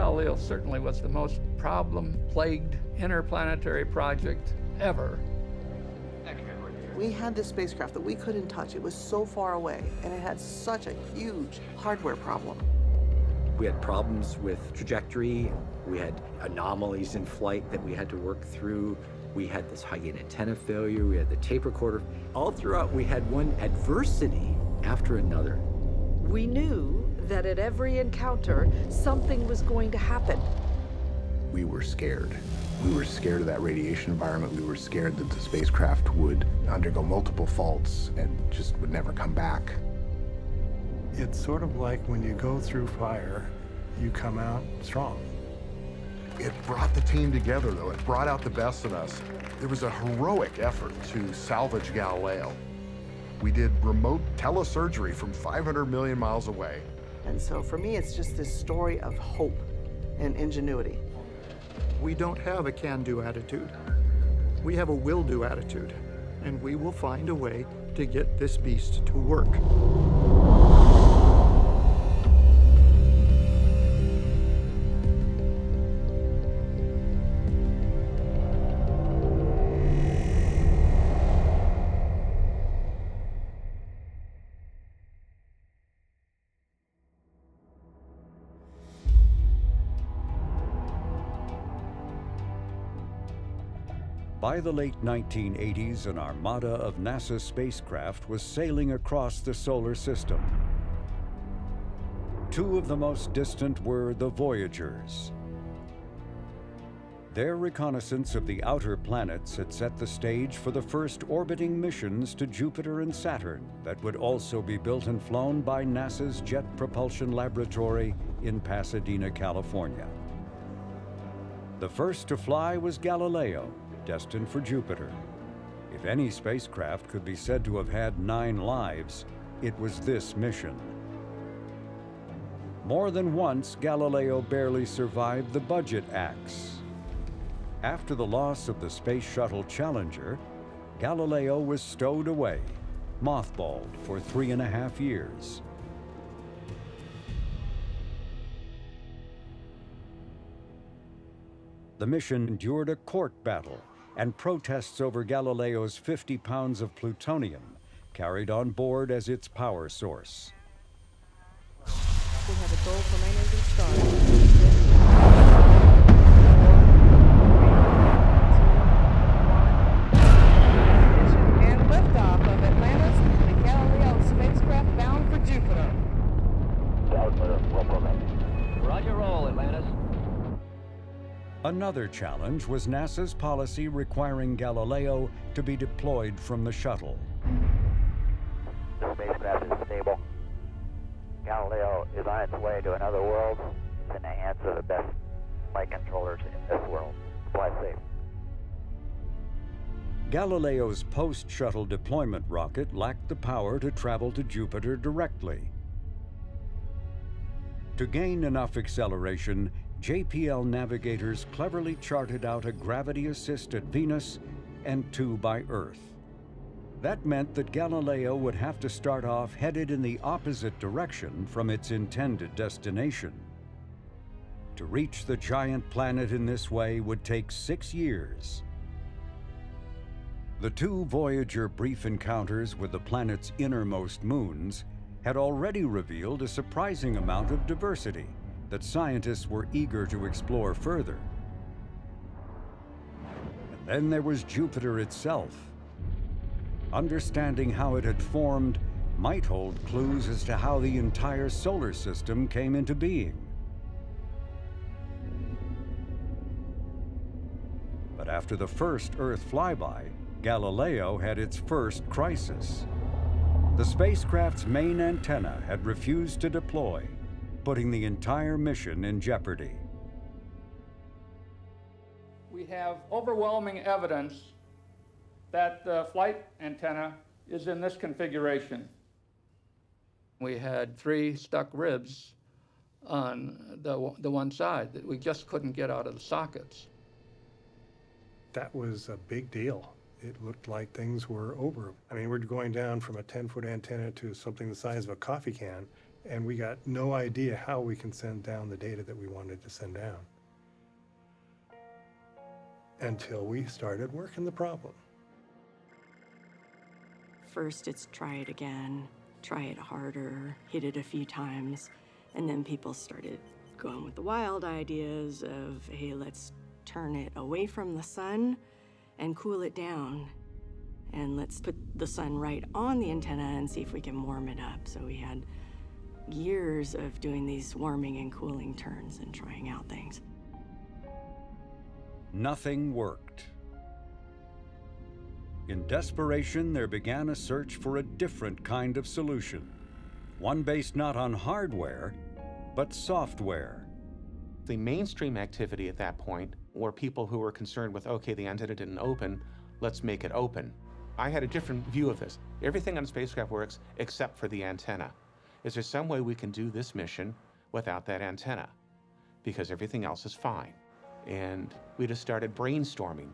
Galileo certainly was the most problem-plagued interplanetary project ever. We had this spacecraft that we couldn't touch. It was so far away, and it had such a huge hardware problem. We had problems with trajectory. We had anomalies in flight that we had to work through. We had this high-gain antenna failure. We had the tape recorder. All throughout, we had one adversity after another. We knew that at every encounter, something was going to happen. We were scared. We were scared of that radiation environment. We were scared that the spacecraft would undergo multiple faults and just would never come back. It's sort of like when you go through fire, you come out strong. It brought the team together, though. It brought out the best in us. There was a heroic effort to salvage Galileo. We did remote telesurgery from 500 million miles away. And so for me, it's just this story of hope and ingenuity. We don't have a can-do attitude. We have a will-do attitude, and we will find a way to get this beast to work. By the late 1980s, an armada of NASA spacecraft was sailing across the solar system. Two of the most distant were the Voyagers. Their reconnaissance of the outer planets had set the stage for the first orbiting missions to Jupiter and Saturn that would also be built and flown by NASA's Jet Propulsion Laboratory in Pasadena, California. The first to fly was Galileo, destined for Jupiter. If any spacecraft could be said to have had nine lives, it was this mission. More than once, Galileo barely survived the budget axe. After the loss of the Space Shuttle Challenger, Galileo was stowed away, mothballed for three and a half years. The mission endured a court battle and protests over Galileo's 50 pounds of plutonium carried on board as its power source. We have a goal for start. And liftoff of Atlantis, the Galileo spacecraft bound for Jupiter. Roger roll, Atlantis. Another challenge was NASA's policy requiring Galileo to be deployed from the shuttle. The spacecraft is stable. Galileo is on its way to another world. It's in the hands of the best flight controllers in this world. Fly safe. Galileo's post-shuttle deployment rocket lacked the power to travel to Jupiter directly. To gain enough acceleration, JPL navigators cleverly charted out a gravity assist at Venus and two by Earth. That meant that Galileo would have to start off headed in the opposite direction from its intended destination. To reach the giant planet in this way would take six years. The two Voyager brief encounters with the planet's innermost moons had already revealed a surprising amount of diversity that scientists were eager to explore further. And then there was Jupiter itself. Understanding how it had formed might hold clues as to how the entire solar system came into being. But after the first Earth flyby, Galileo had its first crisis. The spacecraft's main antenna had refused to deploy, putting the entire mission in jeopardy. We have overwhelming evidence that the flight antenna is in this configuration. We had three stuck ribs on the, the one side that we just couldn't get out of the sockets. That was a big deal. It looked like things were over. I mean, we're going down from a 10 foot antenna to something the size of a coffee can, And we got no idea how we can send down the data that we wanted to send down until we started working the problem. First, it's try it again, try it harder, hit it a few times, and then people started going with the wild ideas of, hey, let's turn it away from the sun and cool it down. And let's put the sun right on the antenna and see if we can warm it up. So we had years of doing these warming and cooling turns and trying out things. Nothing worked. In desperation, there began a search for a different kind of solution, one based not on hardware, but software. The mainstream activity at that point were people who were concerned with, okay, the antenna didn't open, let's make it open. I had a different view of this. Everything on a spacecraft works except for the antenna. Is there some way we can do this mission without that antenna? Because everything else is fine. And we just started brainstorming.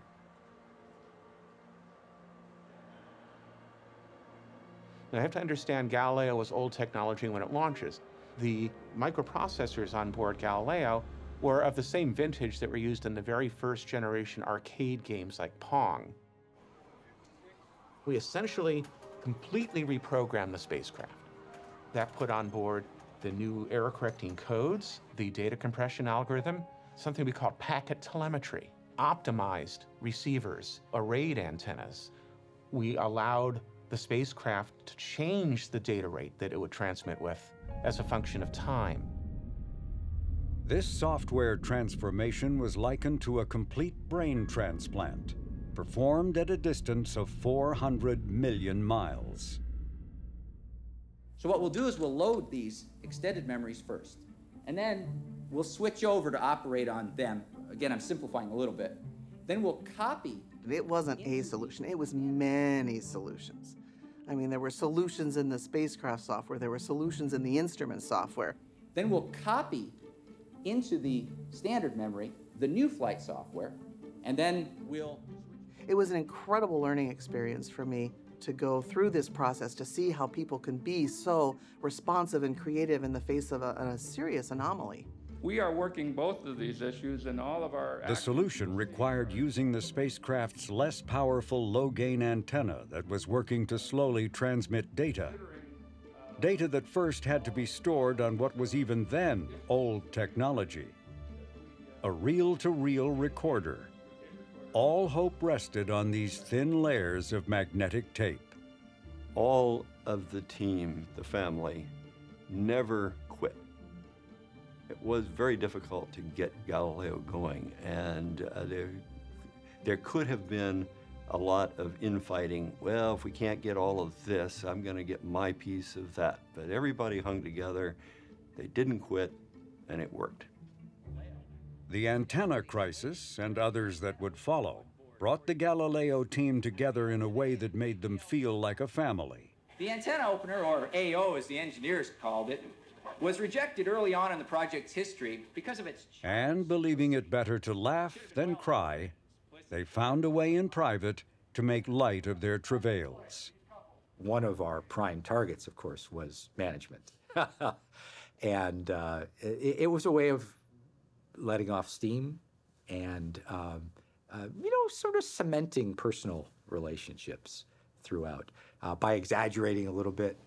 Now, I have to understand Galileo was old technology when it launches. The microprocessors on board Galileo were of the same vintage that were used in the very first generation arcade games like Pong. We essentially completely reprogrammed the spacecraft. That put on board the new error correcting codes, the data compression algorithm, something we call packet telemetry, optimized receivers, arrayed antennas. We allowed the spacecraft to change the data rate that it would transmit with as a function of time. This software transformation was likened to a complete brain transplant, performed at a distance of 400 million miles. So what we'll do is we'll load these extended memories first, and then we'll switch over to operate on them. Again, I'm simplifying a little bit. Then we'll copy. It wasn't a solution, it was many solutions. I mean, there were solutions in the spacecraft software, there were solutions in the instrument software. Then we'll copy into the standard memory the new flight software, and then we'll. It was an incredible learning experience for me to go through this process to see how people can be so responsive and creative in the face of a, a serious anomaly. We are working both of these issues in all of our. The solution required using the spacecraft's less powerful low gain antenna that was working to slowly transmit data. Data that first had to be stored on what was even then old technology a reel to reel recorder. All hope rested on these thin layers of magnetic tape. All of the team, the family, never quit. It was very difficult to get Galileo going, and uh, there, there could have been a lot of infighting. Well, if we can't get all of this, I'm going to get my piece of that. But everybody hung together, they didn't quit, and it worked. The antenna crisis and others that would follow brought the Galileo team together in a way that made them feel like a family. The antenna opener, or AO as the engineers called it, was rejected early on in the project's history because of its. And believing it better to laugh than cry, they found a way in private to make light of their travails. One of our prime targets, of course, was management. and uh, it, it, was a way of letting off steam and, um, uh, you know, sort of cementing personal relationships throughout uh, by exaggerating a little bit.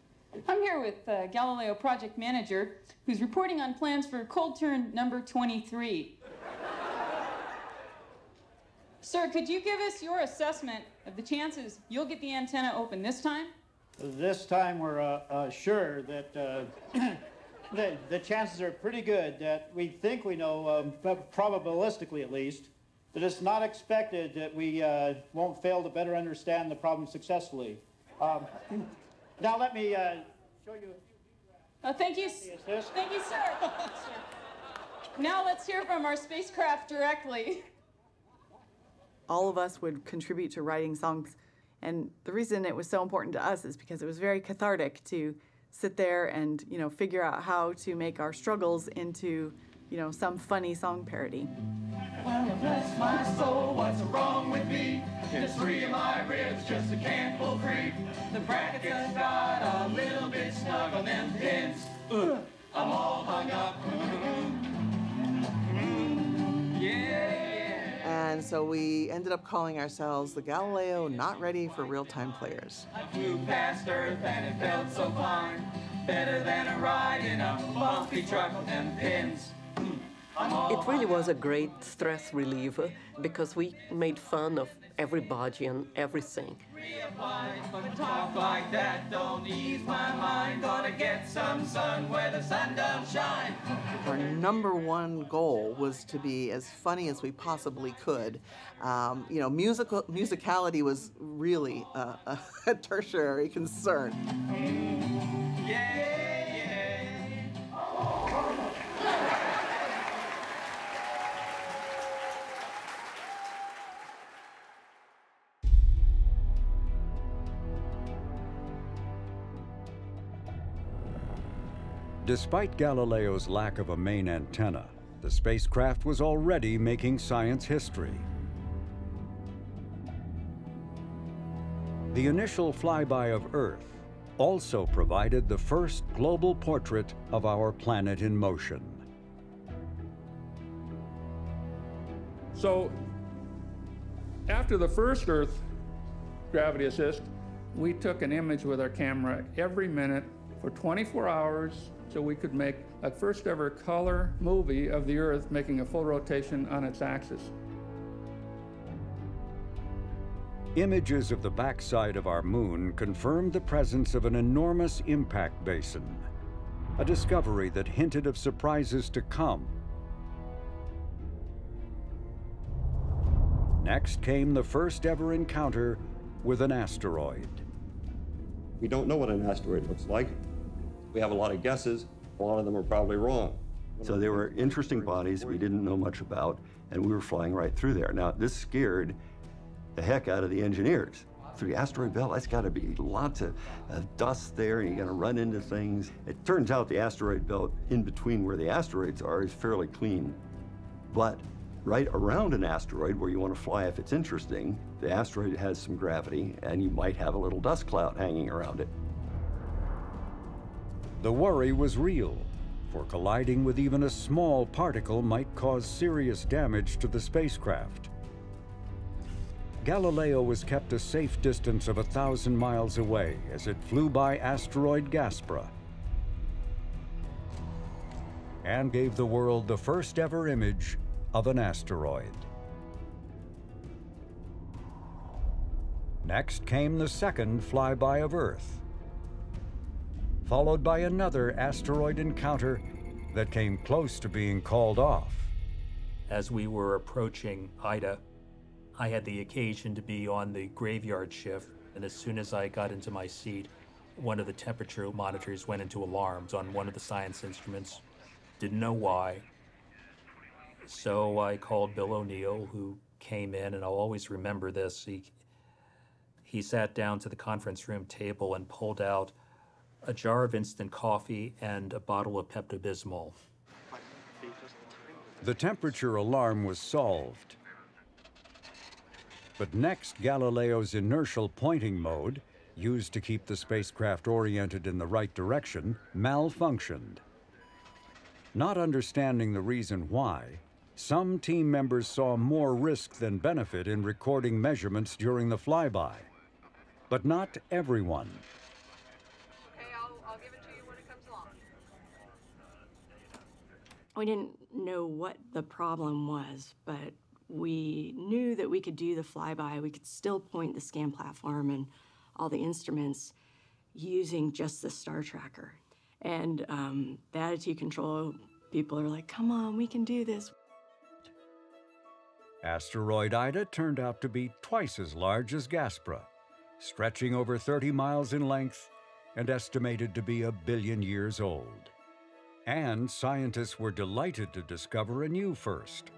I'm here with uh, Galileo project manager who's reporting on plans for cold turn number 23. Sir, could you give us your assessment of the chances you'll get the antenna open this time? This time we're uh, uh, sure that uh, the, the chances are pretty good that we think we know, um, probabilistically at least, that it's not expected that we uh, won't fail to better understand the problem successfully. Um, now let me uh, show you. Oh, thank you. Thank you, sir. now let's hear from our spacecraft directly. All of us would contribute to writing songs. And the reason it was so important to us is because it was very cathartic to sit there and, you know, figure out how to make our struggles into, you know, some funny song parody. Well, bless my soul, what's wrong with me? Three of my ribs, just a creep. The brackets got a little bit snug on them pins. I'm all hung up. Mm-hmm. Yeah. And so we ended up calling ourselves the Galileo Not Ready for Real Time Players. I flew past Earth and it felt so fine. Better than a ride in a bumpy truck with them pins. Hmm. It really was a great stress reliever because we made fun of everybody and everything. But talk like that don't ease my mind. Gotta get some sun where the sun don't shine. Our number one goal was to be as funny as we possibly could. Um, you know, musical musicality was really a, a, a tertiary concern. Despite Galileo's lack of a main antenna, the spacecraft was already making science history. The initial flyby of Earth also provided the first global portrait of our planet in motion. So after the first Earth gravity assist, we took an image with our camera every minute for 24 hours so we could make a first ever color movie of the Earth making a full rotation on its axis. Images of the backside of our moon confirmed the presence of an enormous impact basin, a discovery that hinted of surprises to come. Next came the first ever encounter with an asteroid. We don't know what an asteroid looks like. We have a lot of guesses. A lot of them are probably wrong. So they were interesting bodies we didn't know much about, and we were flying right through there. Now, this scared the heck out of the engineers. Through the asteroid belt, that's got to be lots of, of dust there, and you're going to run into things. It turns out the asteroid belt in between where the asteroids are is fairly clean. But right around an asteroid where you want to fly if it's interesting, the asteroid has some gravity, and you might have a little dust cloud hanging around it. The worry was real, for colliding with even a small particle might cause serious damage to the spacecraft. Galileo was kept a safe distance of a thousand miles away as it flew by asteroid Gaspra and gave the world the first ever image of an asteroid. Next came the second flyby of Earth, followed by another asteroid encounter that came close to being called off. As we were approaching Ida, I had the occasion to be on the graveyard shift, and as soon as I got into my seat, one of the temperature monitors went into alarms on one of the science instruments. Didn't know why. So I called Bill O'Neil, who came in, and I'll always remember this. He, he sat down to the conference room table and pulled out a jar of instant coffee and a bottle of Pepto Bismol. The temperature alarm was solved. But next, Galileo's inertial pointing mode, used to keep the spacecraft oriented in the right direction, malfunctioned. Not understanding the reason why, some team members saw more risk than benefit in recording measurements during the flyby. But not everyone. We didn't know what the problem was, but we knew that we could do the flyby. We could still point the scan platform and all the instruments using just the star tracker. And um, the attitude control people are like, come on, we can do this. Asteroid Ida turned out to be twice as large as Gaspra, stretching over 30 miles in length and estimated to be a billion years old. And scientists were delighted to discover a new first.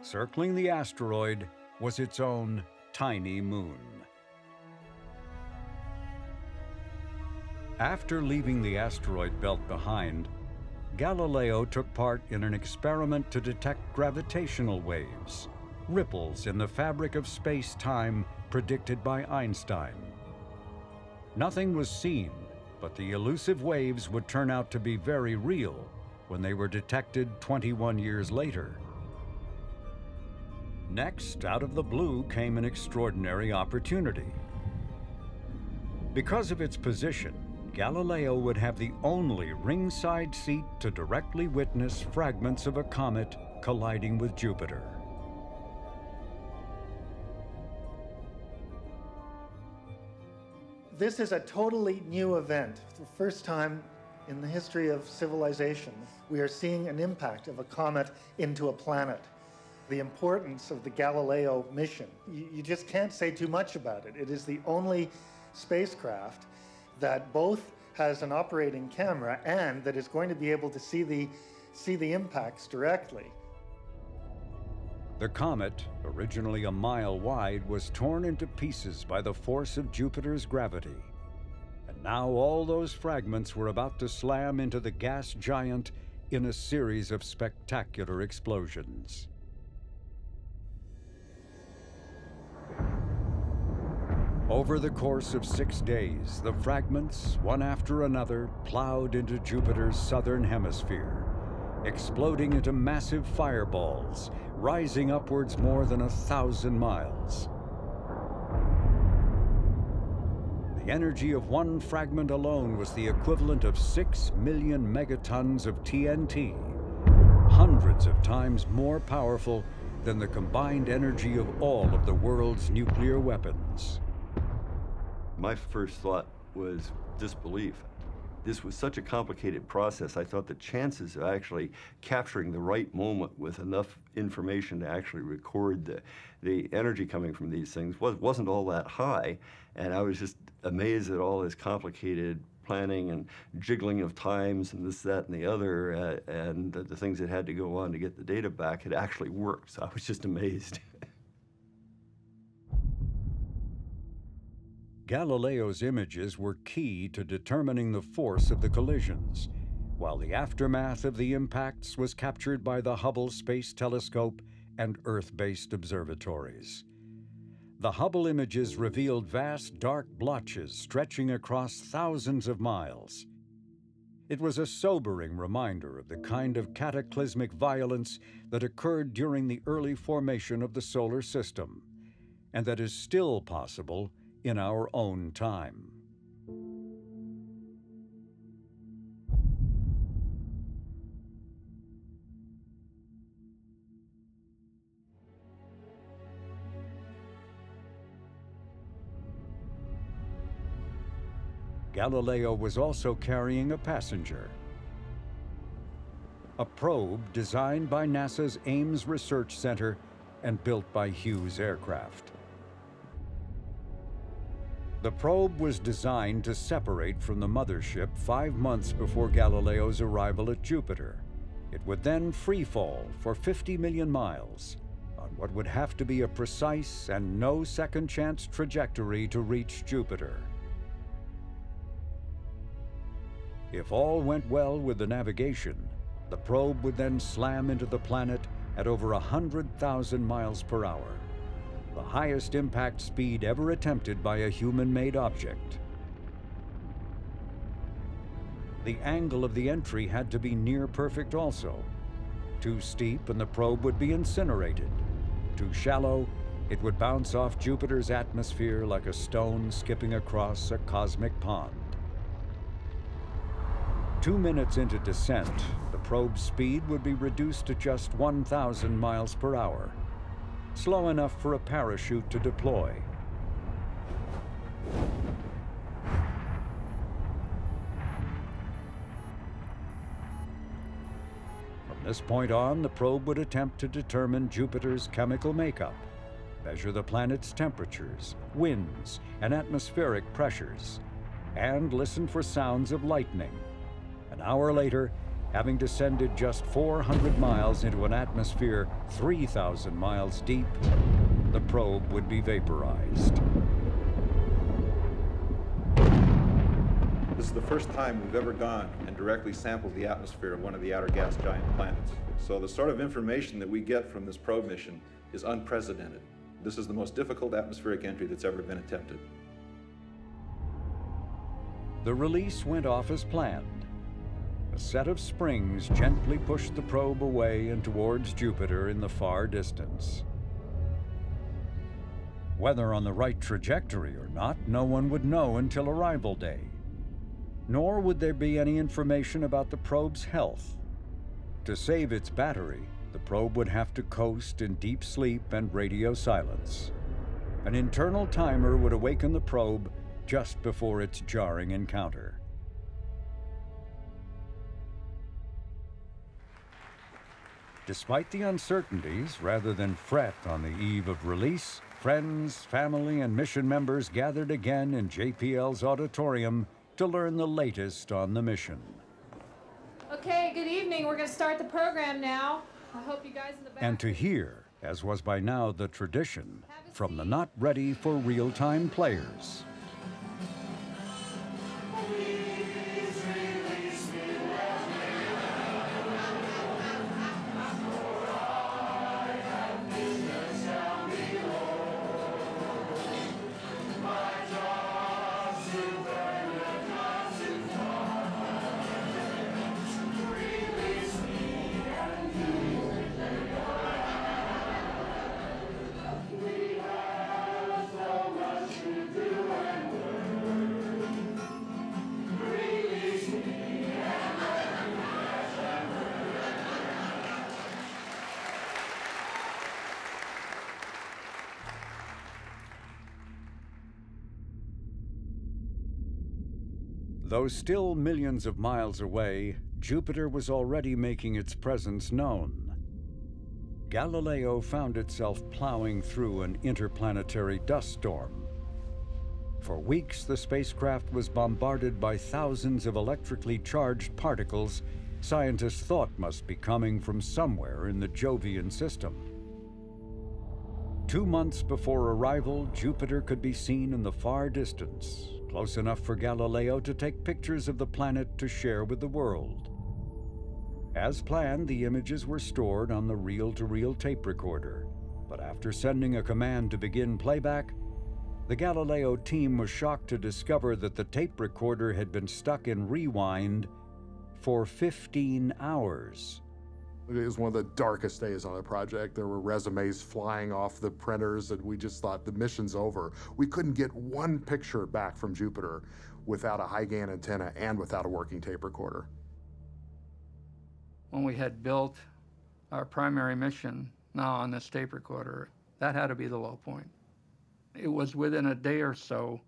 Circling the asteroid was its own tiny moon. After leaving the asteroid belt behind, Galileo took part in an experiment to detect gravitational waves, ripples in the fabric of space-time predicted by Einstein. Nothing was seen, but the elusive waves would turn out to be very real when they were detected 21 years later. Next, out of the blue came an extraordinary opportunity. Because of its position, Galileo would have the only ringside seat to directly witness fragments of a comet colliding with Jupiter. This is a totally new event. The first time in the history of civilization, we are seeing an impact of a comet into a planet. The importance of the Galileo mission, you, you just can't say too much about it. It is the only spacecraft that both has an operating camera and that is going to be able to see the, see the impacts directly. The comet, originally a mile wide, was torn into pieces by the force of Jupiter's gravity. And now all those fragments were about to slam into the gas giant in a series of spectacular explosions. Over the course of six days, the fragments, one after another, plowed into Jupiter's southern hemisphere, exploding into massive fireballs, rising upwards more than a thousand miles. The energy of one fragment alone was the equivalent of six million megatons of TNT, hundreds of times more powerful than the combined energy of all of the world's nuclear weapons. My first thought was disbelief. This was such a complicated process. I thought the chances of actually capturing the right moment with enough information to actually record the, the energy coming from these things was, wasn't all that high. And I was just amazed at all this complicated planning and jiggling of times and this, that, and the other, uh, and the, the things that had to go on to get the data back had actually worked. So I was just amazed. Galileo's images were key to determining the force of the collisions, while the aftermath of the impacts was captured by the Hubble Space Telescope and Earth-based observatories. The Hubble images revealed vast dark blotches stretching across thousands of miles. It was a sobering reminder of the kind of cataclysmic violence that occurred during the early formation of the solar system, and that is still possible in our own time. Galileo was also carrying a passenger. A probe designed by NASA's Ames Research Center and built by Hughes Aircraft. The probe was designed to separate from the mothership five months before Galileo's arrival at Jupiter. It would then freefall for 50 million miles on what would have to be a precise and no second chance trajectory to reach Jupiter. If all went well with the navigation, the probe would then slam into the planet at over 100,000 miles per hour, the highest impact speed ever attempted by a human-made object. The angle of the entry had to be near perfect also. Too steep and the probe would be incinerated. Too shallow, it would bounce off Jupiter's atmosphere like a stone skipping across a cosmic pond. Two minutes into descent, the probe's speed would be reduced to just 1,000 miles per hour, slow enough for a parachute to deploy. From this point on, the probe would attempt to determine Jupiter's chemical makeup, measure the planet's temperatures, winds, and atmospheric pressures, and listen for sounds of lightning. An hour later, having descended just 400 miles into an atmosphere 3,000 miles deep, the probe would be vaporized. This is the first time we've ever gone and directly sampled the atmosphere of one of the outer gas giant planets. So the sort of information that we get from this probe mission is unprecedented. This is the most difficult atmospheric entry that's ever been attempted. The release went off as planned. A set of springs gently pushed the probe away and towards Jupiter in the far distance. Whether on the right trajectory or not, no one would know until arrival day. Nor would there be any information about the probe's health. To save its battery, the probe would have to coast in deep sleep and radio silence. An internal timer would awaken the probe just before its jarring encounter. Despite the uncertainties, rather than fret on the eve of release, friends, family, and mission members gathered again in JPL's auditorium to learn the latest on the mission. Okay, good evening. We're going to start the program now. I hope you guys in the back. And to hear, as was by now the tradition, from the not ready for real time players. Though still millions of miles away, Jupiter was already making its presence known. Galileo found itself plowing through an interplanetary dust storm. For weeks, the spacecraft was bombarded by thousands of electrically charged particles scientists thought must be coming from somewhere in the Jovian system. Two months before arrival, Jupiter could be seen in the far distance, close enough for Galileo to take pictures of the planet to share with the world. As planned, the images were stored on the reel to reel tape recorder, but after sending a command to begin playback, the Galileo team was shocked to discover that the tape recorder had been stuck in rewind for 15 hours. It was one of the darkest days on the project. There were resumes flying off the printers, and we just thought the mission's over. We couldn't get one picture back from Jupiter without a high-gain antenna and without a working tape recorder. When we had built our primary mission now on this tape recorder, that had to be the low point. It was within a day or so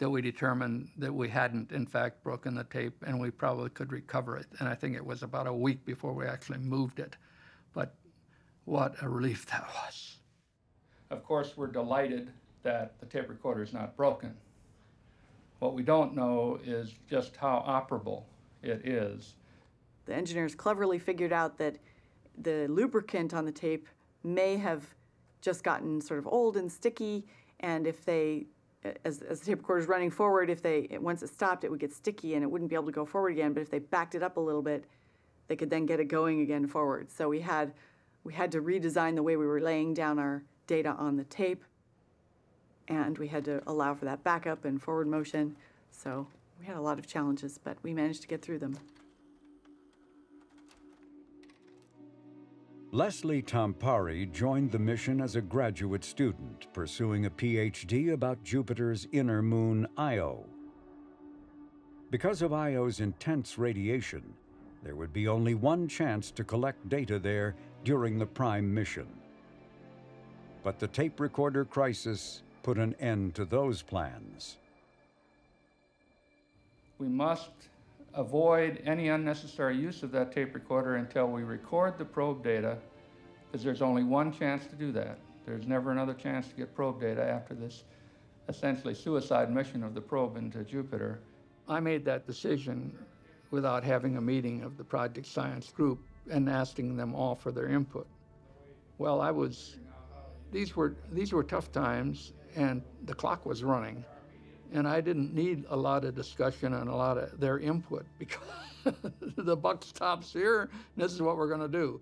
that we determined that we hadn't, in fact, broken the tape and we probably could recover it. And I think it was about a week before we actually moved it. But what a relief that was. Of course, we're delighted that the tape recorder is not broken. What we don't know is just how operable it is. The engineers cleverly figured out that the lubricant on the tape may have just gotten sort of old and sticky, and if they as, as the tape recorder is running forward, if they once it stopped, it would get sticky and it wouldn't be able to go forward again. But if they backed it up a little bit, they could then get it going again forward. So we had we had to redesign the way we were laying down our data on the tape, and we had to allow for that backup and forward motion. So we had a lot of challenges, but we managed to get through them. Leslie Tamppari joined the mission as a graduate student, pursuing a PhD about Jupiter's inner moon Io. Because of Io's intense radiation, there would be only one chance to collect data there during the prime mission. But the tape recorder crisis put an end to those plans. We must avoid any unnecessary use of that tape recorder until we record the probe data, because there's only one chance to do that. There's never another chance to get probe data after this essentially suicide mission of the probe into Jupiter. I made that decision without having a meeting of the project science group and asking them all for their input. Well, I was, these were, these were tough times and the clock was running. And I didn't need a lot of discussion and a lot of their input because the buck stops here, and this is what we're going to do.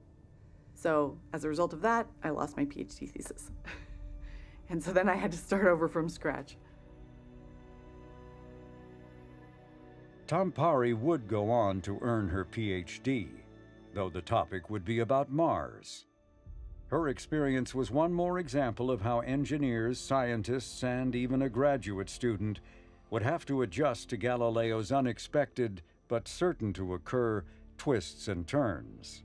So, as a result of that, I lost my PhD thesis. And so then I had to start over from scratch. Tamppari would go on to earn her PhD, though the topic would be about Mars. Her experience was one more example of how engineers, scientists, and even a graduate student would have to adjust to Galileo's unexpected, but certain to occur, twists and turns.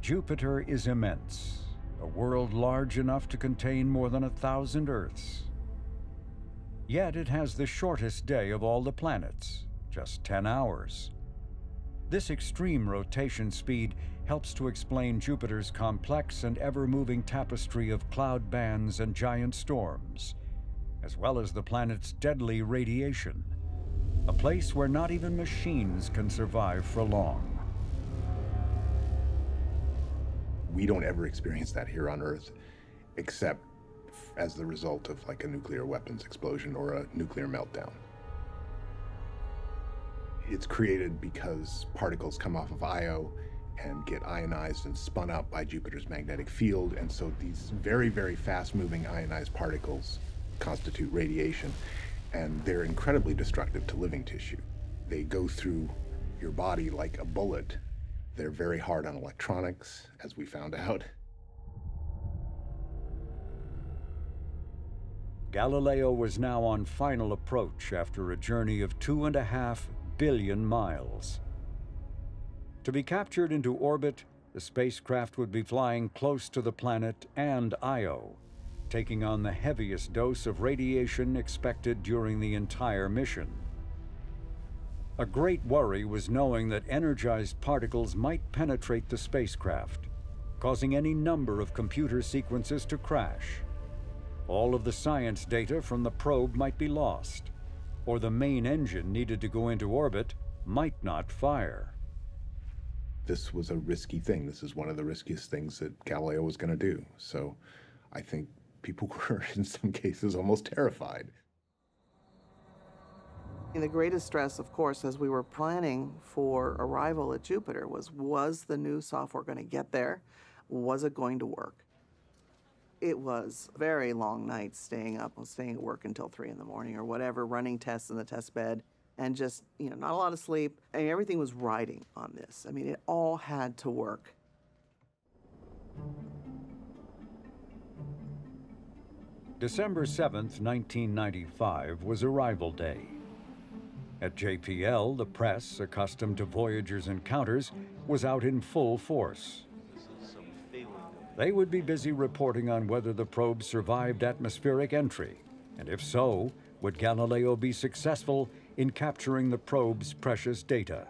Jupiter is immense, a world large enough to contain more than a thousand Earths. Yet it has the shortest day of all the planets, just 10 hours. This extreme rotation speed helps to explain Jupiter's complex and ever-moving tapestry of cloud bands and giant storms, as well as the planet's deadly radiation, a place where not even machines can survive for long. We don't ever experience that here on Earth, except as the result of like a nuclear weapons explosion or a nuclear meltdown. It's created because particles come off of Io and get ionized and spun up by Jupiter's magnetic field, and so these very, very fast-moving ionized particles constitute radiation, and they're incredibly destructive to living tissue. They go through your body like a bullet they're very hard on electronics, as we found out. Galileo was now on final approach after a journey of two and a half billion miles. To be captured into orbit, the spacecraft would be flying close to the planet and Io, taking on the heaviest dose of radiation expected during the entire mission. A great worry was knowing that energized particles might penetrate the spacecraft, causing any number of computer sequences to crash. All of the science data from the probe might be lost, or the main engine needed to go into orbit might not fire. This was a risky thing. This is one of the riskiest things that Galileo was going to do. So I think people were, in some cases, almost terrified. The greatest stress, of course, as we were planning for arrival at Jupiter was was the new software going to get there? Was it going to work? It was very long nights staying up, and staying at work until three in the morning or whatever, running tests in the test bed, and just, you know, not a lot of sleep. Mean, everything was riding on this. I mean, it all had to work. December 7th, 1995 was arrival day. At JPL, the press, accustomed to Voyager's encounters, was out in full force. They would be busy reporting on whether the probe survived atmospheric entry, and if so, would Galileo be successful in capturing the probe's precious data?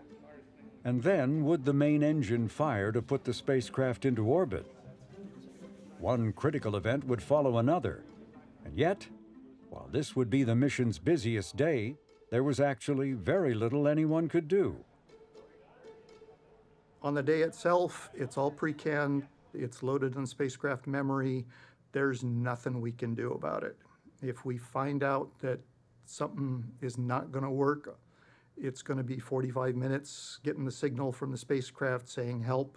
And then, would the main engine fire to put the spacecraft into orbit? One critical event would follow another, and yet, while this would be the mission's busiest day, there was actually very little anyone could do. On the day itself, it's all pre-canned, it's loaded in spacecraft memory. There's nothing we can do about it. If we find out that something is not going to work, it's going to be 45 minutes getting the signal from the spacecraft saying help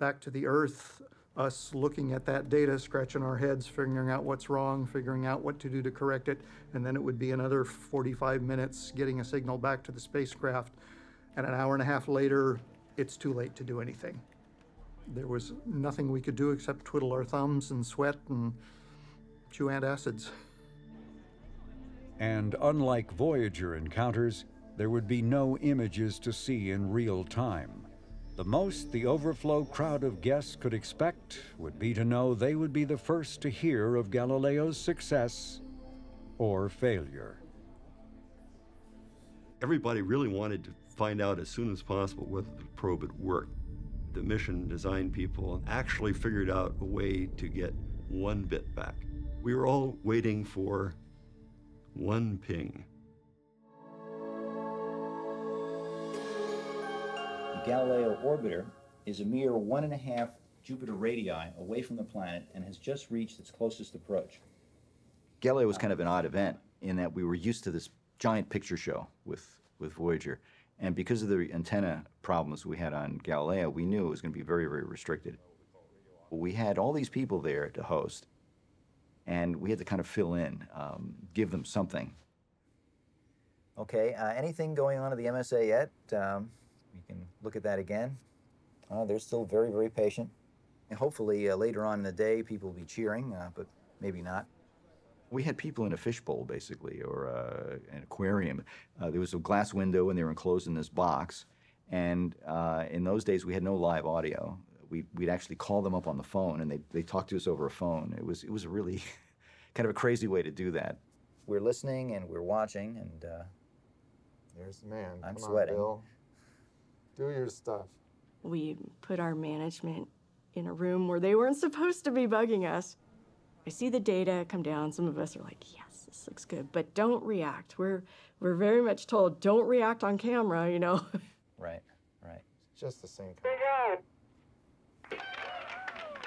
back to the Earth us looking at that data, scratching our heads, figuring out what's wrong, figuring out what to do to correct it, and then it would be another 45 minutes getting a signal back to the spacecraft, and an hour and a half later, it's too late to do anything. There was nothing we could do except twiddle our thumbs and sweat and chew antacids. And unlike Voyager encounters, there would be no images to see in real time. The most the overflow crowd of guests could expect would be to know they would be the first to hear of Galileo's success or failure. Everybody really wanted to find out as soon as possible whether the probe had worked. The mission design people actually figured out a way to get one bit back. We were all waiting for one ping. Galileo orbiter is a mere one and a half Jupiter radii away from the planet and has just reached its closest approach. Galileo was kind of an odd event. in that we were used to this giant picture show with, with Voyager. And because of the antenna problems we had on Galileo, we knew it was going to be very, very restricted. We had all these people there to host, and we had to kind of fill in, um, give them something. Okay, uh, anything going on at the MSA yet? Um, we can look at that again. Uh, they're still very, very patient. And hopefully uh, later on in the day, people will be cheering, uh, but maybe not. We had people in a fishbowl, basically, or uh, an aquarium. Uh, there was a glass window, and they were enclosed in this box. And uh, in those days, we had no live audio. We, we'd actually call them up on the phone, and they they talked to us over a phone. It was it was a really kind of a crazy way to do that. We're listening and we're watching, and uh, there's the man. I'm Come sweating. On, Bill. Do your stuff. We put our management in a room where they weren't supposed to be bugging us. I see the data come down. Some of us are like, yes, this looks good, but don't react. We're we're very much told don't react on camera, you know. Right, right. It's just the same.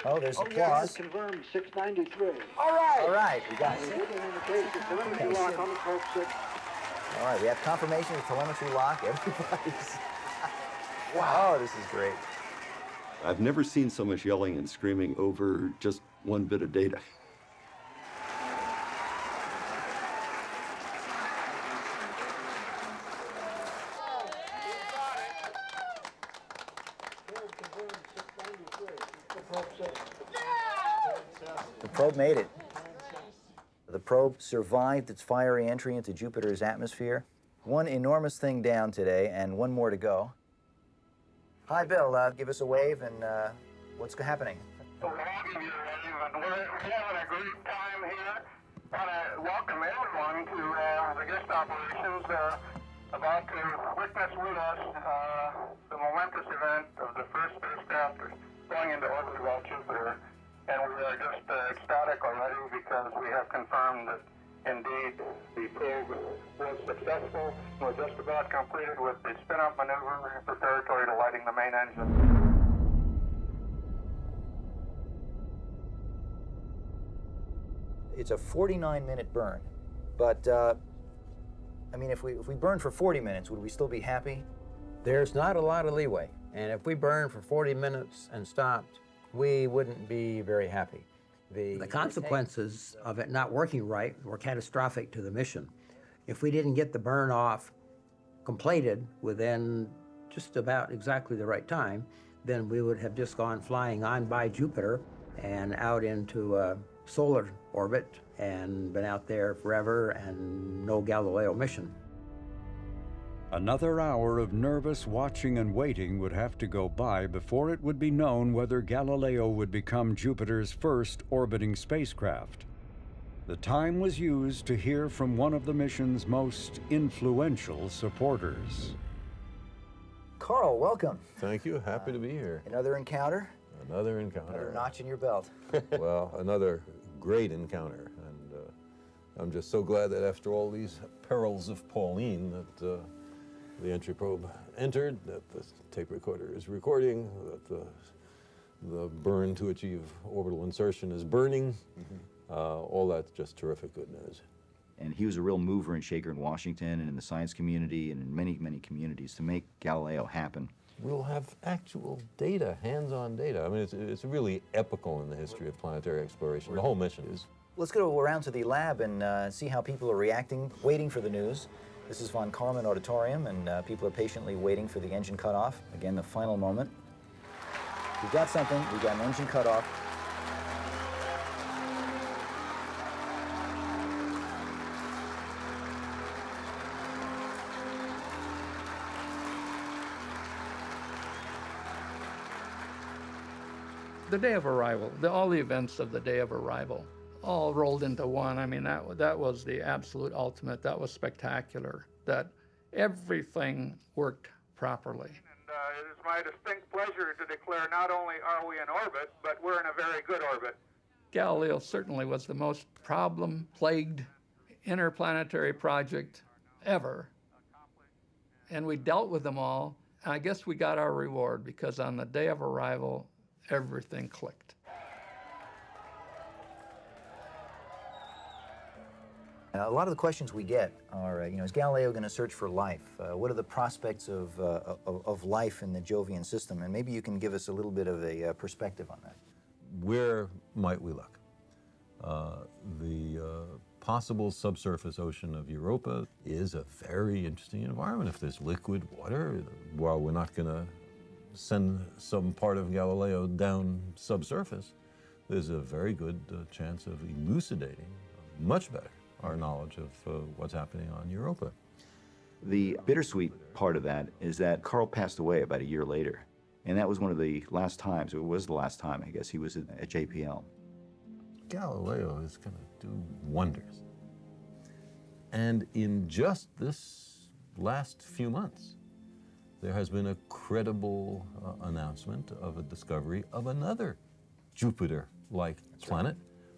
Oh, there's Oh, applause. yes, confirmed, 693. All right. All right, we got it. getting indication, telemetry Okay, lock so- on the probe six. All right, we have confirmation of telemetry lock. Everybody's. Wow. This is great. I've never seen so much yelling and screaming over just one bit of data. The probe made it. The probe survived its fiery entry into Jupiter's atmosphere. One enormous thing down today, and one more to go. Hi, Bill. Uh, give us a wave, and uh, what's happening? We're having a great time here. Welcome everyone to uh, the guest operations uh, about to witness with us uh, the momentous event of the first spacecraft going into orbit about Jupiter. And we are just ecstatic already because we have confirmed that indeed the probe was successful. We're just about completed with the spin-up maneuver preparatory to lighting the main engine. It's a 49 minute burn. But, uh, I mean, if we, if we burn for 40 minutes, would we still be happy? There's not a lot of leeway. And if we burned for 40 minutes and stopped, we wouldn't be very happy. The, The consequences of it not working right were catastrophic to the mission. If we didn't get the burn off completed within just about exactly the right time, then we would have just gone flying on by Jupiter and out into a solar orbit and been out there forever and no Galileo mission. Another hour of nervous watching and waiting would have to go by before it would be known whether Galileo would become Jupiter's first orbiting spacecraft. The time was used to hear from one of the mission's most influential supporters. Carl, welcome. Thank you. Happy to be here. Another encounter, Another encounter. another notch in your belt. well, another great encounter. And uh, I'm just so glad that after all these perils of Pauline, that uh, the entry probe entered, that the tape recorder is recording, that the, the burn to achieve orbital insertion is burning. Uh, all that's just terrific good news. And he was a real mover and shaker in Washington and in the science community and in many, many communities to make Galileo happen. We'll have actual data, hands-on data. I mean, it's, it's really epical in the history of planetary exploration. The whole mission is. Let's go around to the lab and uh, see how people are reacting, waiting for the news. This is Von Karman Auditorium, and uh, people are patiently waiting for the engine cutoff. Again, the final moment. We've got something. We've got an engine cutoff. the day of arrival, the, all the events of the day of arrival, all rolled into one. I mean, that that was the absolute ultimate. That was spectacular. That everything worked properly. Uh, it is my distinct pleasure to declare not only are we in orbit, but we're in a very good orbit. Galileo certainly was the most problem-plagued interplanetary project ever, and we dealt with them all. I guess we got our reward because on the day of arrival, everything clicked. A lot of the questions we get are, uh, you know, is Galileo going to search for life? Uh, what are the prospects of, uh, of, of, life in the Jovian system? And maybe you can give us a little bit of a uh, perspective on that. Where might we look? Uh, the uh, possible subsurface ocean of Europa is a very interesting environment. If there's liquid water, while we're not going to send some part of Galileo down subsurface, there's a very good chance of elucidating much better our knowledge of uh, what's happening on Europa. The bittersweet part of that is that Carl passed away about a year later. And that was one of the last times, it was the last time, I guess, he was at JPL. Galileo is going to do wonders. And in just this last few months, there has been a credible uh, announcement of a discovery of another Jupiter like planet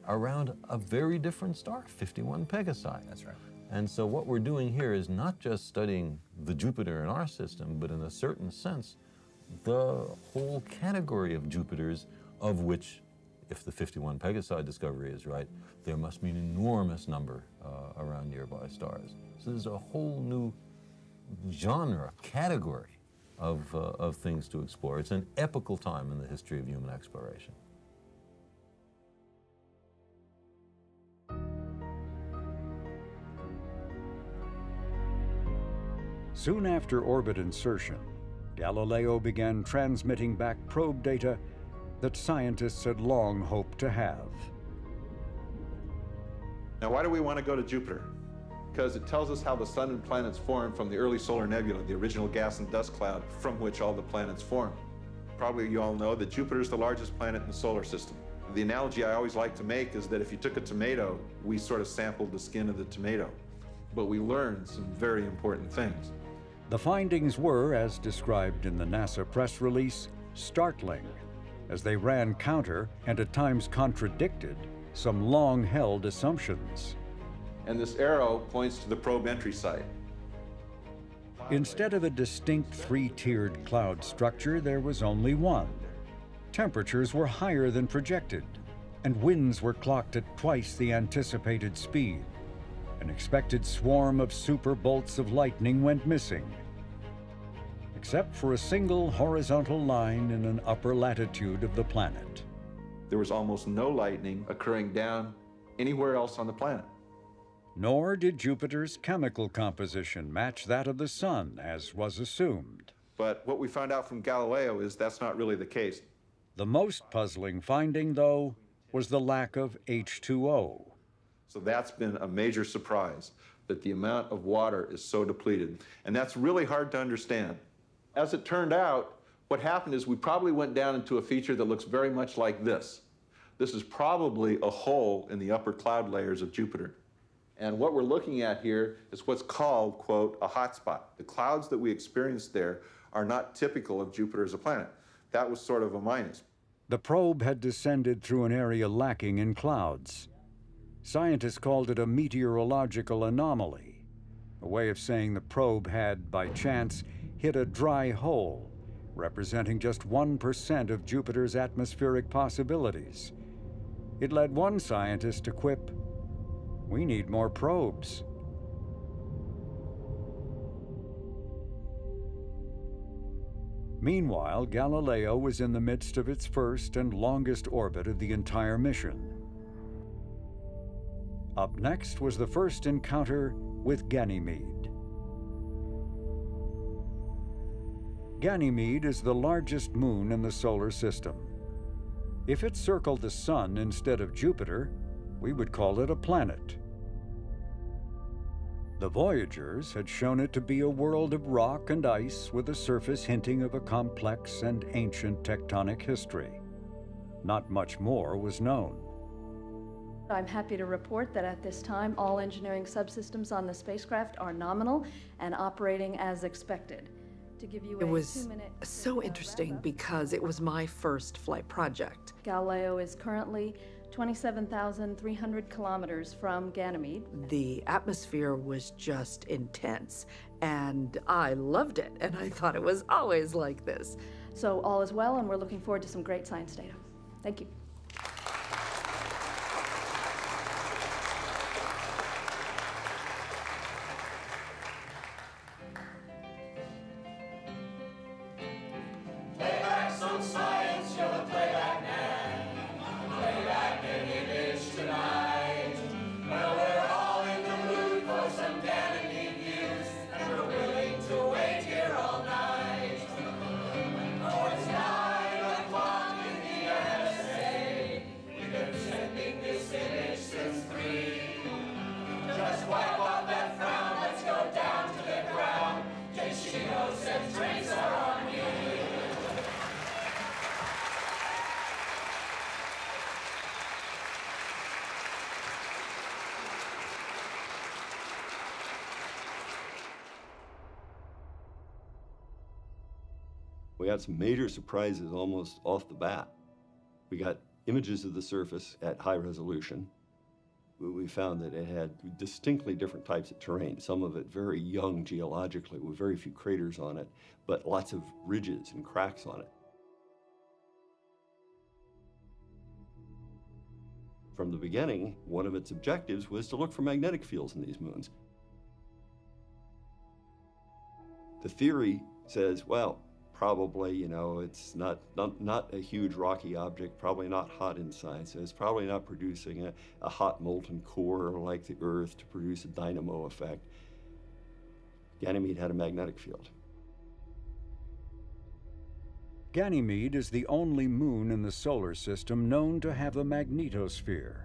around a very different star, 51 Pegasi. That's right. And so what we're doing here is not just studying the Jupiter in our system, but in a certain sense, the whole category of Jupiters, of which, if the 51 Pegasi discovery is right, there must be an enormous number uh, around nearby stars. So there's a whole new genre, category of, uh, of things to explore. It's an epical time in the history of human exploration. Soon after orbit insertion, Galileo began transmitting back probe data that scientists had long hoped to have. Now, why do we want to go to Jupiter? Because it tells us how the sun and planets formed from the early solar nebula, the original gas and dust cloud from which all the planets formed. Probably you all know that Jupiter is the largest planet in the solar system. The analogy I always like to make is that if you took a tomato, we sort of sampled the skin of the tomato. But we learned some very important things. The findings were, as described in the NASA press release, startling, as they ran counter and at times contradicted some long held assumptions. And this arrow points to the probe entry site. Instead of a distinct three tiered cloud structure, there was only one. Temperatures were higher than projected, and winds were clocked at twice the anticipated speed. An expected swarm of super bolts of lightning went missing, except for a single horizontal line in an upper latitude of the planet. There was almost no lightning occurring down anywhere else on the planet. Nor did Jupiter's chemical composition match that of the Sun, as was assumed. But what we found out from Galileo is that's not really the case. The most puzzling finding, though, was the lack of H2O. So that's been a major surprise, that the amount of water is so depleted. And that's really hard to understand. As it turned out, what happened is we probably went down into a feature that looks very much like this. This is probably a hole in the upper cloud layers of Jupiter. And what we're looking at here is what's called, quote, a hotspot. The clouds that we experienced there are not typical of Jupiter as a planet. That was sort of a minus. The probe had descended through an area lacking in clouds. Scientists called it a meteorological anomaly, a way of saying the probe had, by chance, hit a dry hole, representing just 1% of Jupiter's atmospheric possibilities. It led one scientist to quip, we need more probes. Meanwhile, Galileo was in the midst of its first and longest orbit of the entire mission. Up next was the first encounter with Ganymede. Ganymede is the largest moon in the solar system. If it circled the Sun instead of Jupiter, we would call it a planet. The Voyagers had shown it to be a world of rock and ice with a surface hinting of a complex and ancient tectonic history. Not much more was known. I'm happy to report that at this time, all engineering subsystems on the spacecraft are nominal and operating as expected it was so uh, interesting because it was my first flight project. Galileo is currently 27,300 kilometers from Ganymede. The atmosphere was just intense, and I loved it, and I thought it was always like this. So all is well, and we're looking forward to some great science data. Thank you. Got some major surprises almost off the bat. We got images of the surface at high resolution. We- We found that it had distinctly different types of terrain, some of it very young geologically, with very few craters on it, but lots of ridges and cracks on it. From the beginning, one of its objectives was to look for magnetic fields in these moons. The theory says, well, probably, you know, it's not, not, not a huge rocky object, probably not hot inside, so it's probably not producing a, a hot molten core like the Earth to produce a dynamo effect. Ganymede had a magnetic field. Ganymede is the only moon in the solar system known to have a magnetosphere,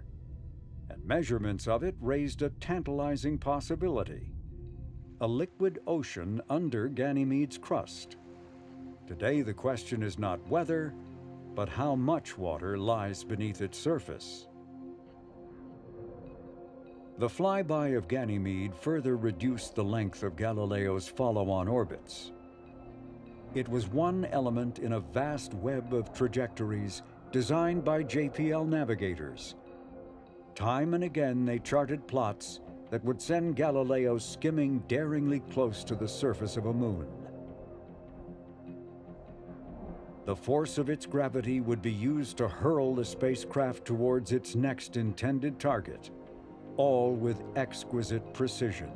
and measurements of it raised a tantalizing possibility a liquid ocean under Ganymede's crust. Today, the question is not whether, but how much water lies beneath its surface. The flyby of Ganymede further reduced the length of Galileo's follow on orbits. It was one element in a vast web of trajectories designed by JPL navigators. Time and again, they charted plots that would send Galileo skimming daringly close to the surface of a moon. The force of its gravity would be used to hurl the spacecraft towards its next intended target, all with exquisite precision.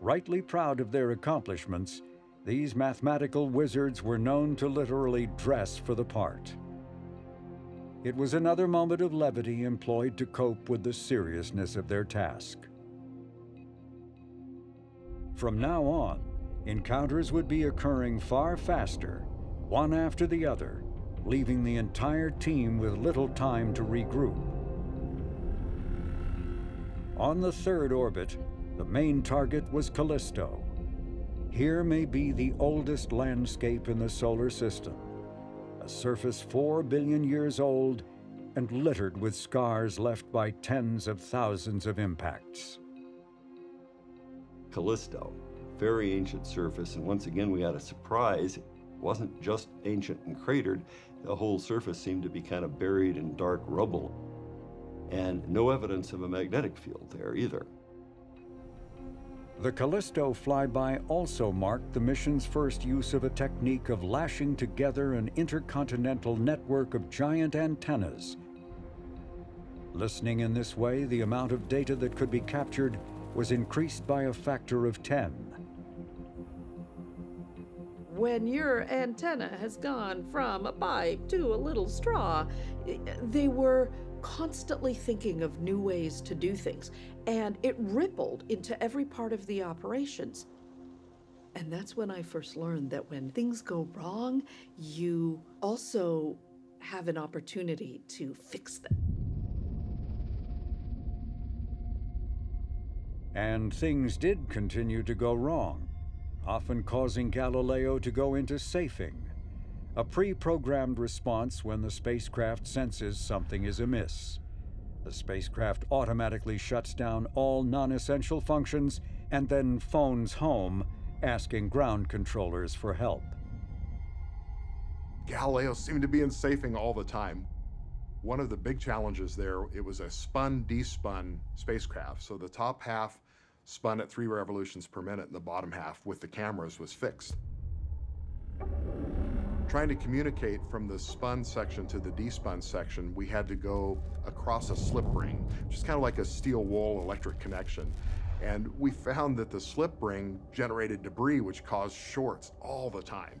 Rightly proud of their accomplishments, these mathematical wizards were known to literally dress for the part. It was another moment of levity employed to cope with the seriousness of their task. From now on, encounters would be occurring far faster, one after the other, leaving the entire team with little time to regroup. On the third orbit, the main target was Callisto. Here may be the oldest landscape in the solar system, a surface four billion years old and littered with scars left by tens of thousands of impacts. Callisto, very ancient surface, and once again we had a surprise. It wasn't just ancient and cratered, the whole surface seemed to be kind of buried in dark rubble, and no evidence of a magnetic field there either. The Callisto flyby also marked the mission's first use of a technique of lashing together an intercontinental network of giant antennas. Listening in this way, the amount of data that could be captured was increased by a factor of 10. When your antenna has gone from a pipe to a little straw, they were constantly thinking of new ways to do things, and it rippled into every part of the operations. And that's when I first learned that when things go wrong, you also have an opportunity to fix them. And things did continue to go wrong, often causing Galileo to go into safing, a pre programmed response when the spacecraft senses something is amiss. The spacecraft automatically shuts down all non essential functions and then phones home, asking ground controllers for help. Galileo seemed to be in safing all the time. One of the big challenges there, it was a spun despun spacecraft. So the top half spun at three revolutions per minute, and the bottom half with the cameras was fixed. Trying to communicate from the spun section to the despun section, we had to go across a slip ring, which is kind of like a steel wool electric connection. And we found that the slip ring generated debris, which caused shorts all the time.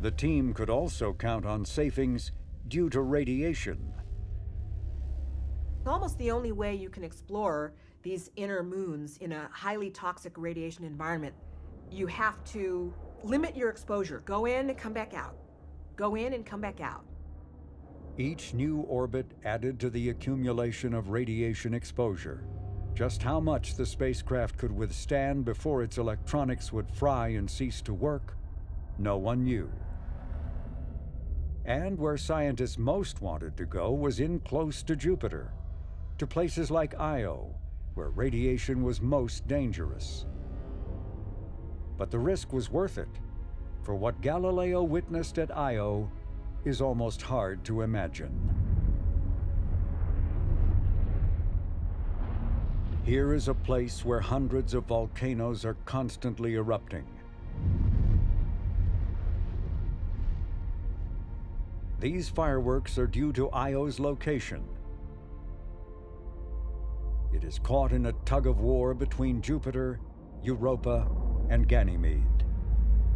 The team could also count on safings due to radiation. It's almost the only way you can explore these inner moons in a highly toxic radiation environment. You have to limit your exposure. Go in and come back out. Go in and come back out. Each new orbit added to the accumulation of radiation exposure. Just how much the spacecraft could withstand before its electronics would fry and cease to work, no one knew. And where scientists most wanted to go was in close to Jupiter, to places like Io, where radiation was most dangerous. But the risk was worth it, for what Galileo witnessed at Io is almost hard to imagine. Here is a place where hundreds of volcanoes are constantly erupting. These fireworks are due to Io's location. It is caught in a tug of war between Jupiter, Europa, and Ganymede.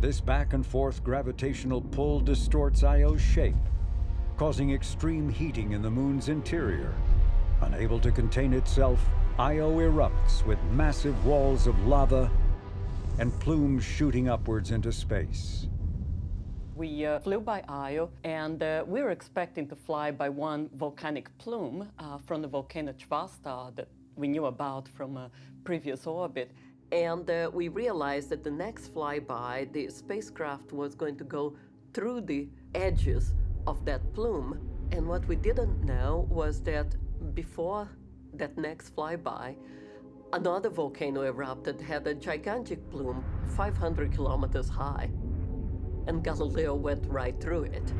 This back and forth gravitational pull distorts Io's shape, causing extreme heating in the moon's interior. Unable to contain itself, Io erupts with massive walls of lava and plumes shooting upwards into space. We uh, flew by Io, and uh, we were expecting to fly by one volcanic plume uh, from the volcano Tvashtar that we knew about from a previous orbit. And uh, we realized that the next flyby, the spacecraft was going to go through the edges of that plume. And what we didn't know was that before that next flyby, another volcano erupted, had a gigantic plume 500 kilometers high, and Galileo went right through it.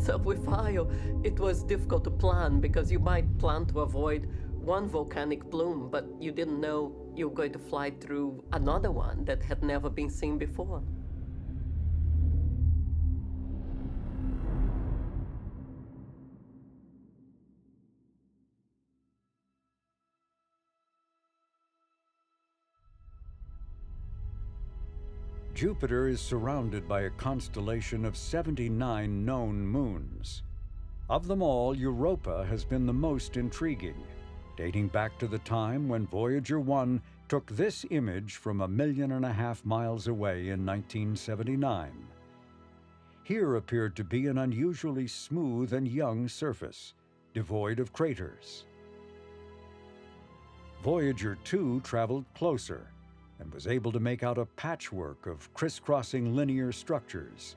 So with Io, it was difficult to plan because you might plan to avoid one volcanic plume, but you didn't know you were going to fly through another one that had never been seen before. Jupiter is surrounded by a constellation of 79 known moons. Of them all, Europa has been the most intriguing, dating back to the time when Voyager 1 took this image from a million and a half miles away in 1979. Here appeared to be an unusually smooth and young surface, devoid of craters. Voyager 2 traveled closer and was able to make out a patchwork of crisscrossing linear structures.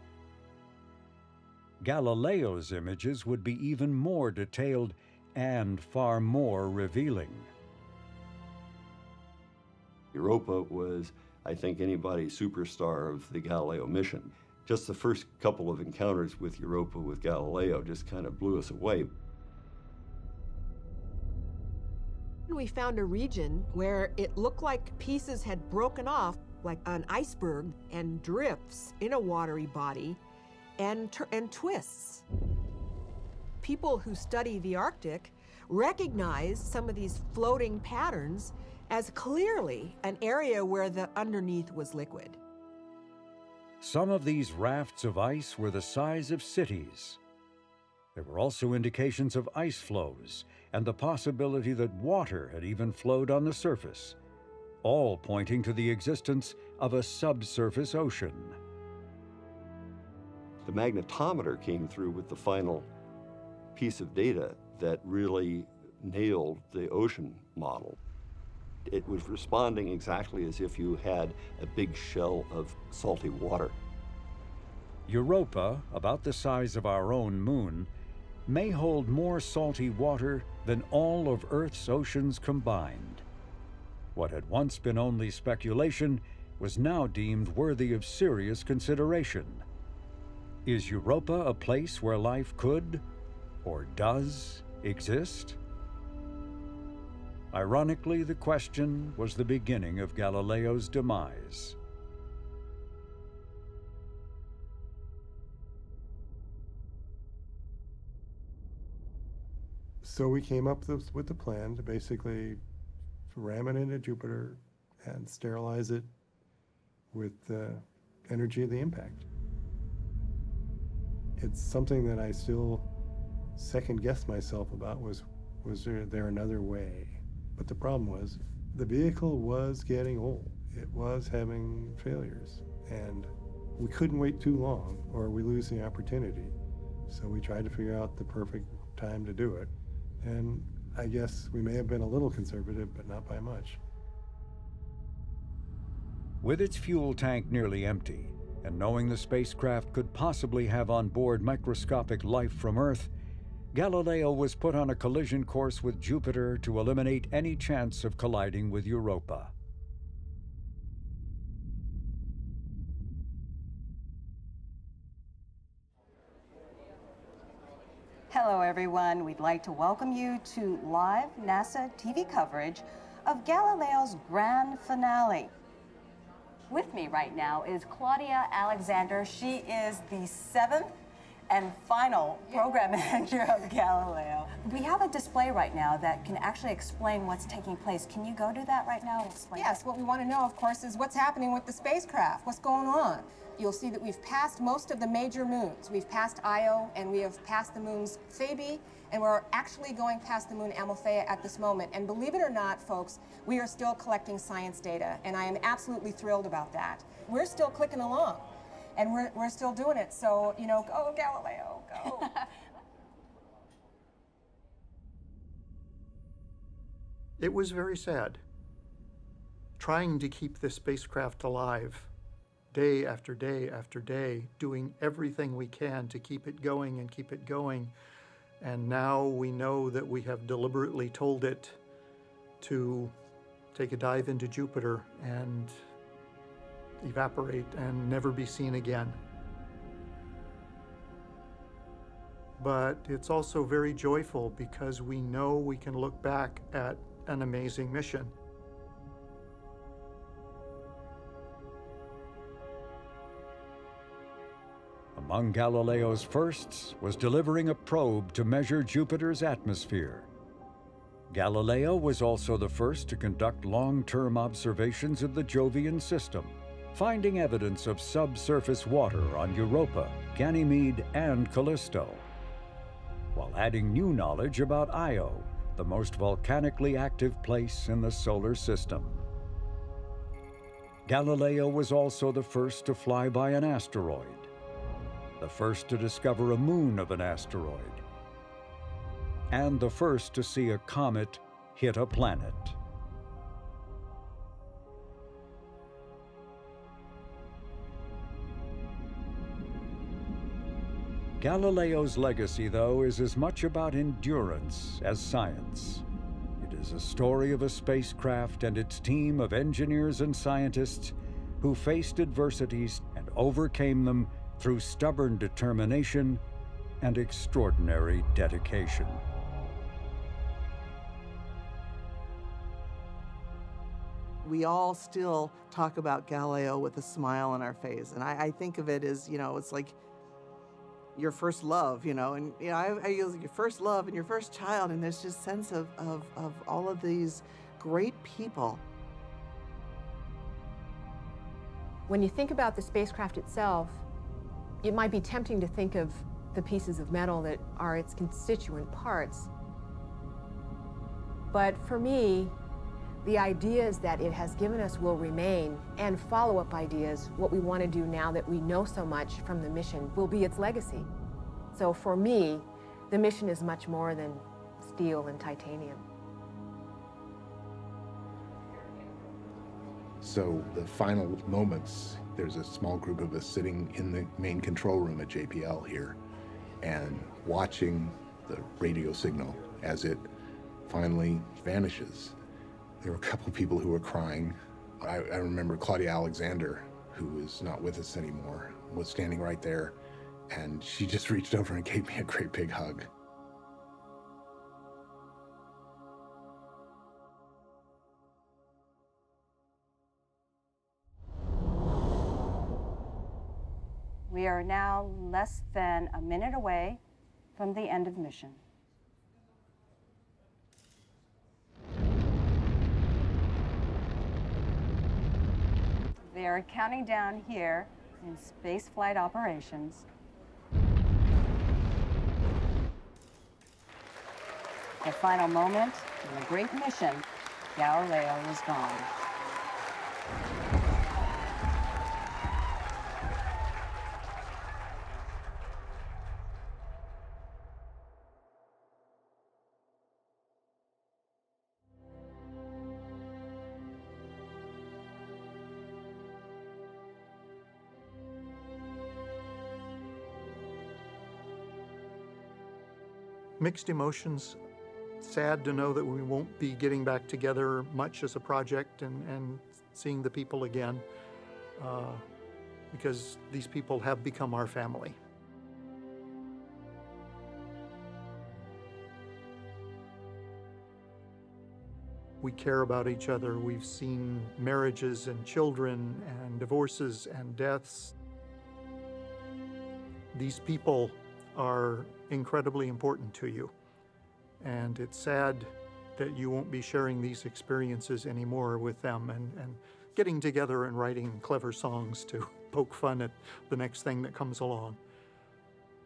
Galileo's images would be even more detailed and far more revealing. Europa was, I think, anybody's superstar of the Galileo mission. Just the first couple of encounters with Europa with Galileo just kind of blew us away. We found a region where it looked like pieces had broken off, like an iceberg, and drifts in a watery body and, and twists. People who study the Arctic recognize some of these floating patterns as clearly an area where the underneath was liquid. Some of these rafts of ice were the size of cities. There were also indications of ice flows and the possibility that water had even flowed on the surface, all pointing to the existence of a subsurface ocean. The magnetometer came through with the final piece of data that really nailed the ocean model. It was responding exactly as if you had a big shell of salty water. Europa, about the size of our own moon, may hold more salty water than all of Earth's oceans combined. What had once been only speculation was now deemed worthy of serious consideration. Is Europa a place where life could, or does, exist? Ironically, the question was the beginning of Galileo's demise. So we came up with the plan to basically ram it into Jupiter and sterilize it with the energy of the impact. It's something that I still second guess myself about was was there, there another way? But the problem was the vehicle was getting old. It was having failures. And we couldn't wait too long or we lose the opportunity. So we tried to figure out the perfect time to do it. And I guess we may have been a little conservative, but not by much. With its fuel tank nearly empty, and knowing the spacecraft could possibly have on board microscopic life from Earth, Galileo was put on a collision course with Jupiter to eliminate any chance of colliding with Europa. Hello, everyone. We'd like to welcome you to live NASA TV coverage of Galileo's grand finale. With me right now is Claudia Alexander. She is the seventh and final program manager of Galileo. We have a display right now that can actually explain what's taking place. Can you go to that right now and explain? Yes, what we want to know, of course, is what's happening with the spacecraft. What's going on? You'll see that we've passed most of the major moons. We've passed Io, and we have passed the moons Thebe, and we're actually going past the moon Amalthea at this moment. And believe it or not, folks, we are still collecting science data, and I am absolutely thrilled about that. We're still clicking along, and we're, we're still doing it. So, you know, go Galileo, go. It was very sad. Trying to keep this spacecraft alive, day after day after day, doing everything we can to keep it going and keep it going. And now we know that we have deliberately told it to take a dive into Jupiter and evaporate and never be seen again. But it's also very joyful because we know we can look back at an amazing mission. Among Galileo's firsts was delivering a probe to measure Jupiter's atmosphere. Galileo was also the first to conduct long-term observations of the Jovian system, finding evidence of subsurface water on Europa, Ganymede, and Callisto, while adding new knowledge about Io, the most volcanically active place in the solar system. Galileo was also the first to fly by an asteroid, the first to discover a moon of an asteroid, and the first to see a comet hit a planet. Galileo's legacy, though, is as much about endurance as science. It is a story of a spacecraft and its team of engineers and scientists who faced adversities and overcame them through stubborn determination and extraordinary dedication. we all still talk about Galileo with a smile on our face. And I, I, think of it as, you know, it's like your first love, you know, and you know, I, I use your first love and your first child, and there's just sense of, of, of all of these great people. When you think about the spacecraft itself, it might be tempting to think of the pieces of metal that are its constituent parts. But for me, the ideas that it has given us will remain, and follow-up ideas, what we want to do now that we know so much from the mission, will be its legacy. So for me, the mission is much more than steel and titanium. So the final moments, there's a small group of us sitting in the main control room at JPL here and watching the radio signal as it finally vanishes. There were a couple people who were crying. I, I remember Claudia Alexander, who is not with us anymore, was standing right there, and she just reached over and gave me a great big hug. We are now less than a minute away from the end of mission. They are counting down here in space flight operations. The final moment in a great mission, Galileo is gone. Mixed emotions. Sad to know that we won't be getting back together much as a project and, and seeing the people again uh, because these people have become our family. We care about each other. We've seen marriages and children and divorces and deaths. These people are incredibly important to you. And it's sad that you won't be sharing these experiences anymore with them and, and getting together and writing clever songs to poke fun at the next thing that comes along.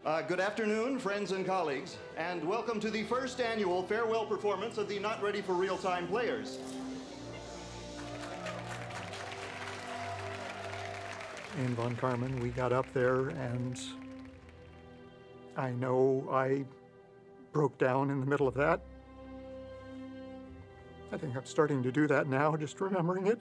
Uh, good afternoon, friends and colleagues, and welcome to the first annual farewell performance of the Not Ready for Real Time Players. In Von Karman, we got up there and I know I broke down in the middle of that. I think I'm starting to do that now, just remembering it.